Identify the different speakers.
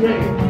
Speaker 1: name.